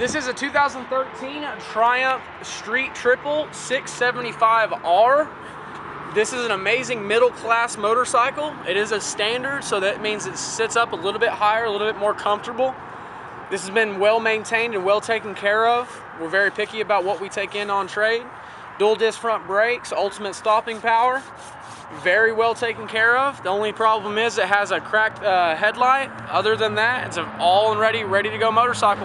This is a 2013 Triumph Street Triple 675R. This is an amazing middle class motorcycle. It is a standard, so that means it sits up a little bit higher, a little bit more comfortable. This has been well maintained and well taken care of. We're very picky about what we take in on trade. Dual disc front brakes, ultimate stopping power, very well taken care of. The only problem is it has a cracked uh, headlight. Other than that, it's an all and ready, ready to go motorcycle.